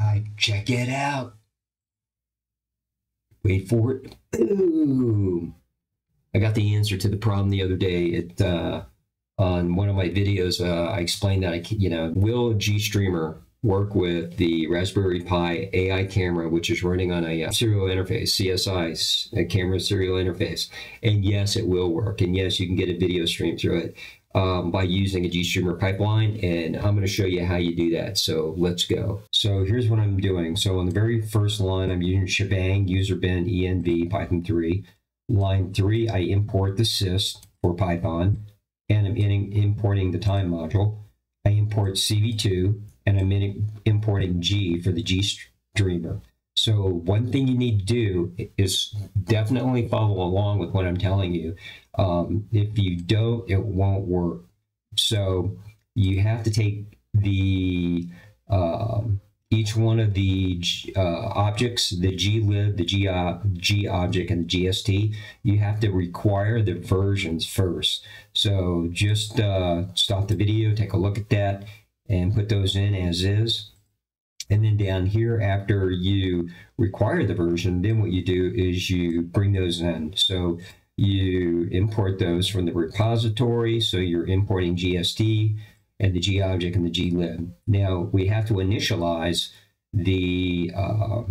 right, check it out. Wait for it. Boom. I got the answer to the problem the other day. It uh, on one of my videos. Uh, I explained that I, you know, will GStreamer work with the Raspberry Pi AI camera, which is running on a uh, serial interface, CSI, a camera serial interface. And yes, it will work. And yes, you can get a video stream through it um, by using a GStreamer pipeline. And I'm going to show you how you do that. So let's go. So here's what I'm doing. So on the very first line, I'm using shebang user bin env Python 3. Line 3, I import the sys for Python. And I'm in, importing the time module. I import CV2 and I'm in, importing G for the GStreamer. So one thing you need to do is definitely follow along with what I'm telling you. Um, if you don't, it won't work. So you have to take the um, each one of the uh, objects, the glib, the G, uh, G object, and the GST, you have to require the versions first. So just uh, stop the video, take a look at that, and put those in as is. And then down here, after you require the version, then what you do is you bring those in. So you import those from the repository. So you're importing GST and the G object and the glib. Now we have to initialize the uh,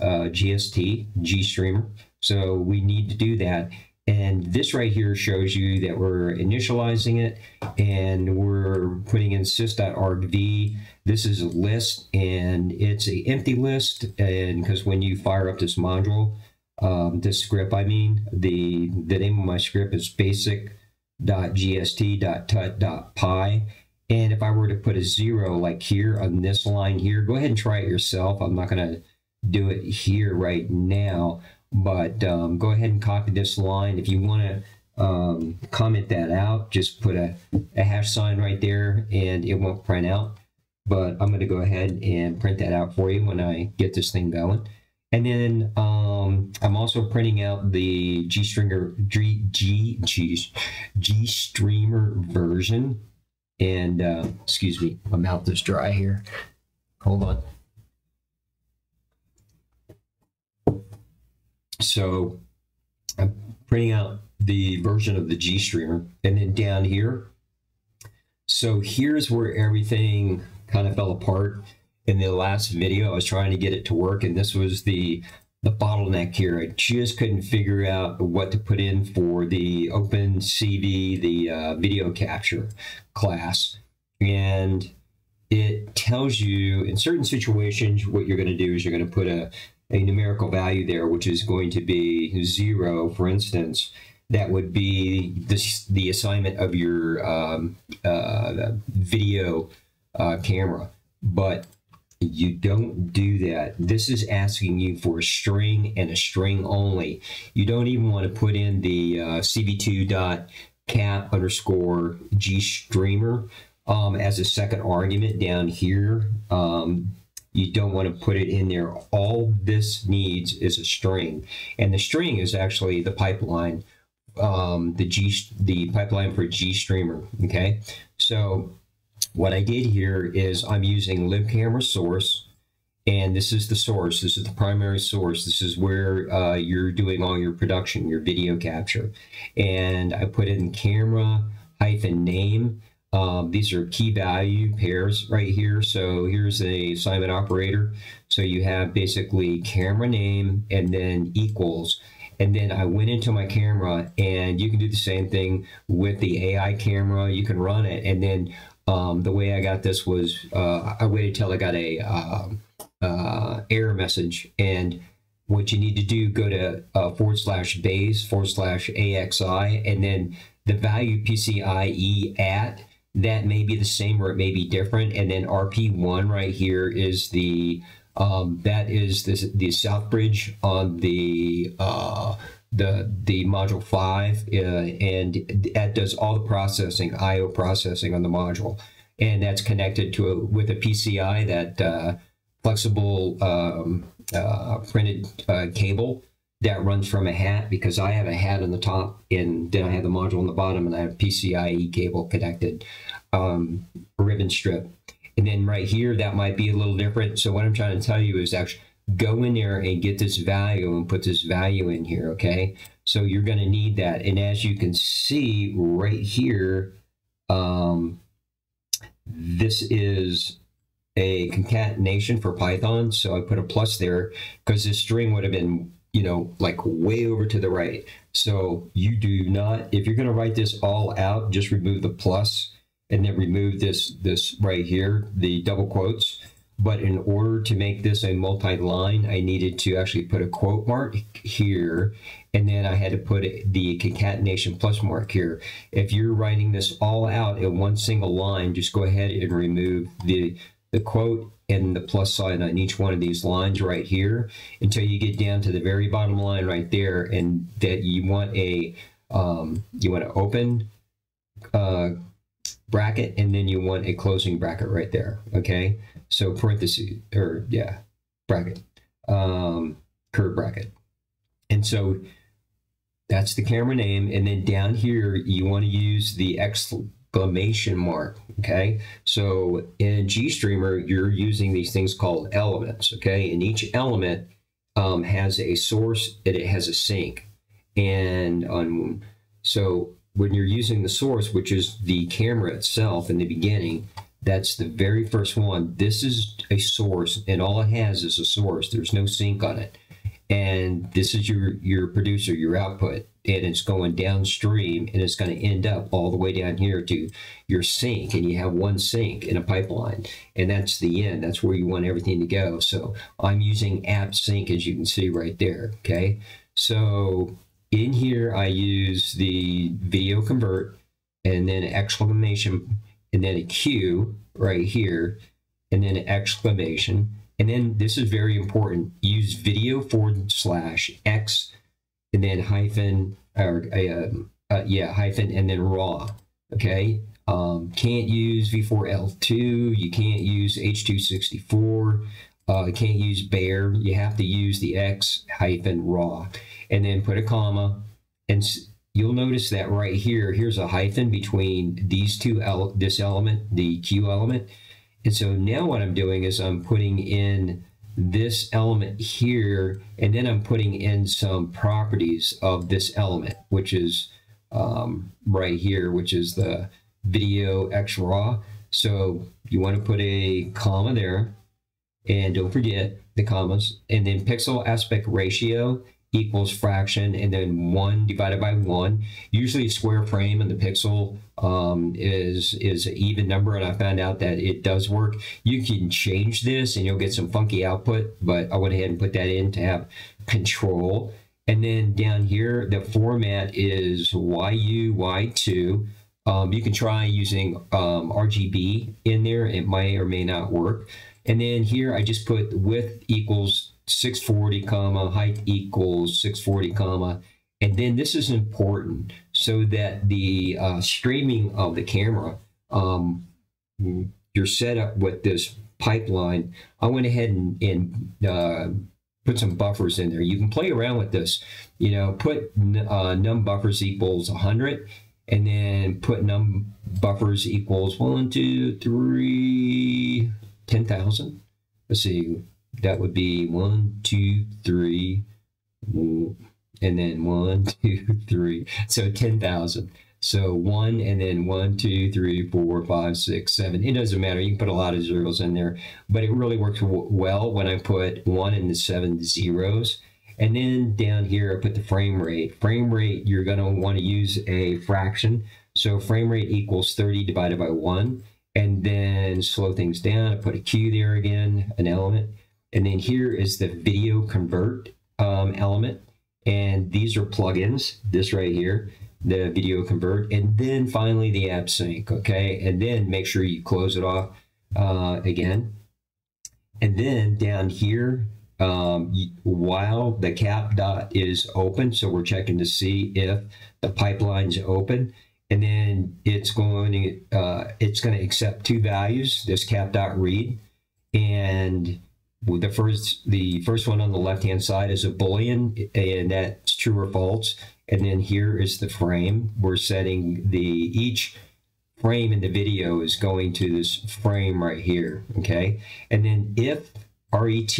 uh, GST, GStreamer. So we need to do that. And this right here shows you that we're initializing it and we're putting in sys.argv. This is a list and it's an empty list. And because when you fire up this module, um, this script, I mean, the, the name of my script is basic.gst.tut.py. And if I were to put a zero like here on this line here, go ahead and try it yourself. I'm not going to do it here right now. But um, go ahead and copy this line. If you want to um, comment that out, just put a, a hash sign right there and it won't print out. But I'm going to go ahead and print that out for you when I get this thing going. And then um, I'm also printing out the G Stringer G G G G Streamer version. And uh, excuse me, my mouth is dry here. Hold on. So I'm printing out the version of the GStreamer and then down here. So here's where everything kind of fell apart in the last video. I was trying to get it to work and this was the the bottleneck here. I just couldn't figure out what to put in for the OpenCV, the uh, video capture class. And it tells you in certain situations what you're going to do is you're going to put a a numerical value there, which is going to be zero, for instance, that would be the, the assignment of your um, uh, video uh, camera. But you don't do that. This is asking you for a string and a string only. You don't even want to put in the uh, cv2 dot cap underscore g streamer um, as a second argument down here. Um, you don't want to put it in there. All this needs is a string, and the string is actually the pipeline, um, the G, the pipeline for GStreamer. Okay, so what I did here is I'm using libcamera source, and this is the source. This is the primary source. This is where uh, you're doing all your production, your video capture, and I put it in camera hyphen name um, these are key value pairs right here. So here's a assignment operator. So you have basically camera name and then equals. And then I went into my camera and you can do the same thing with the AI camera. You can run it. And then um, the way I got this was uh, I waited till I got a uh, uh, error message. And what you need to do, go to uh, forward slash base forward slash AXI and then the value PCIe at that may be the same or it may be different. And then RP1 right here is the um, that is the, the south bridge on the uh, the the module five, uh, and that does all the processing, I/O processing on the module, and that's connected to a, with a PCI that uh, flexible um, uh, printed uh, cable that runs from a hat because I have a hat on the top and then I have the module on the bottom and I have PCIe cable connected um, ribbon strip. And then right here, that might be a little different. So what I'm trying to tell you is actually go in there and get this value and put this value in here, okay? So you're going to need that. And as you can see right here, um, this is a concatenation for Python. So I put a plus there because this string would have been, you know, like way over to the right. So you do not, if you're going to write this all out, just remove the plus and then remove this, this right here, the double quotes. But in order to make this a multi-line, I needed to actually put a quote mark here, and then I had to put the concatenation plus mark here. If you're writing this all out in one single line, just go ahead and remove the, the quote and the plus sign on each one of these lines right here until you get down to the very bottom line right there, and that you want a um, you want to open uh, bracket and then you want a closing bracket right there. Okay. So parentheses or yeah, bracket, um, curve bracket. And so that's the camera name. And then down here, you want to use the exclamation mark. Okay. So in GStreamer, you're using these things called elements. Okay. And each element um, has a source and it has a sink. And on, so when you're using the source, which is the camera itself in the beginning, that's the very first one. This is a source, and all it has is a source. There's no sink on it. And this is your, your producer, your output. And it's going downstream, and it's going to end up all the way down here to your sink. And you have one sink in a pipeline. And that's the end. That's where you want everything to go. So I'm using appsink, as you can see right there. Okay. So in here, I use the video convert and then exclamation and then a queue right here and then an exclamation. And then this is very important. Use video forward slash X and then hyphen or uh, uh, yeah, hyphen and then raw. Okay. Um, can't use V4L2. You can't use H264. Uh, can't use Bayer. You have to use the X hyphen raw and then put a comma. And you'll notice that right here, here's a hyphen between these two, ele this element, the queue element. And so now what I'm doing is I'm putting in this element here, and then I'm putting in some properties of this element, which is um, right here, which is the video X raw. So you want to put a comma there, and don't forget the commas, and then pixel aspect ratio equals fraction and then one divided by one. Usually square frame and the pixel um, is is an even number and I found out that it does work. You can change this and you'll get some funky output, but I went ahead and put that in to have control. And then down here, the format is YUY2. Um, you can try using um, RGB in there. It may or may not work. And then here I just put width equals 640 comma height equals 640 comma. And then this is important so that the uh, streaming of the camera um, you're set up with this pipeline i went ahead and, and uh, put some buffers in there. You can play around with this you know put uh, num buffers equals 100 and then put num buffers equals one two three ten thousand. Let's see that would be one, two, three, and then one, two, three. So 10,000. So one and then one, two, three, four, five, six, seven. It doesn't matter. You can put a lot of zeros in there, but it really works well when I put one and the seven zeros. And then down here, I put the frame rate. Frame rate, you're going to want to use a fraction. So frame rate equals 30 divided by 1. And then slow things down. I put a queue there again, an element. And then here is the video convert um, element. And these are plugins, this right here, the video convert. And then finally the appsink, okay? And then make sure you close it off uh, again. And then down here, um, while the cap dot is open, so we're checking to see if the pipeline's open, and then it's going to uh, it's going to accept two values, this cap dot read, and the first the first one on the left hand side is a boolean and that's true or false and then here is the frame we're setting the each frame in the video is going to this frame right here, okay? And then if RET,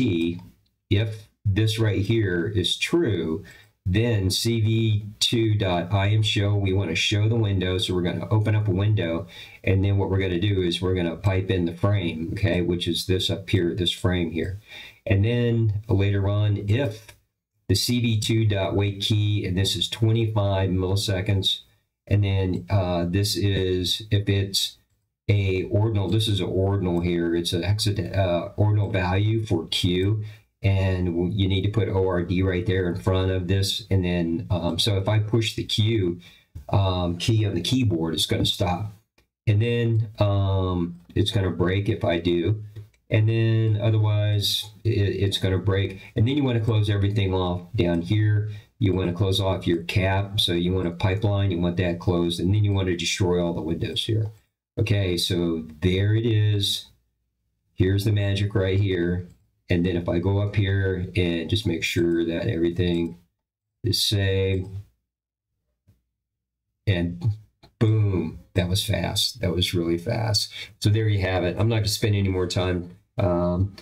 if this right here is true, then cv2.imshow, we want to show the window. So we're going to open up a window. And then what we're going to do is we're going to pipe in the frame, okay, which is this up here, this frame here. And then later on, if the cv2.waitKey, and this is 25 milliseconds, and then uh, this is, if it's a ordinal, this is an ordinal here, it's a hexa, uh, ordinal value for Q and you need to put ORD right there in front of this. And then, um, so if I push the Q um, key on the keyboard, it's going to stop. And then um, it's going to break if I do. And then otherwise, it, it's going to break. And then you want to close everything off down here. You want to close off your cap. So you want a pipeline, you want that closed. And then you want to destroy all the windows here. Okay, so there it is. Here's the magic right here. And then if I go up here and just make sure that everything is saved, and boom, that was fast. That was really fast. So there you have it. I'm not going to spend any more time. Um,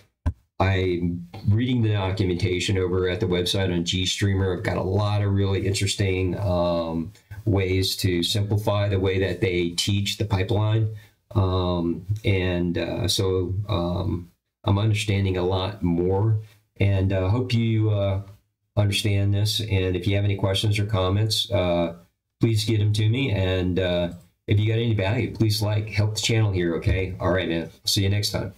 I'm reading the documentation over at the website on GStreamer. I've got a lot of really interesting um, ways to simplify the way that they teach the pipeline. Um, and uh, so um, I'm understanding a lot more, and uh, hope you uh, understand this. And if you have any questions or comments, uh, please get them to me. And uh, if you got any value, please like, help the channel here. Okay. All right, man. See you next time.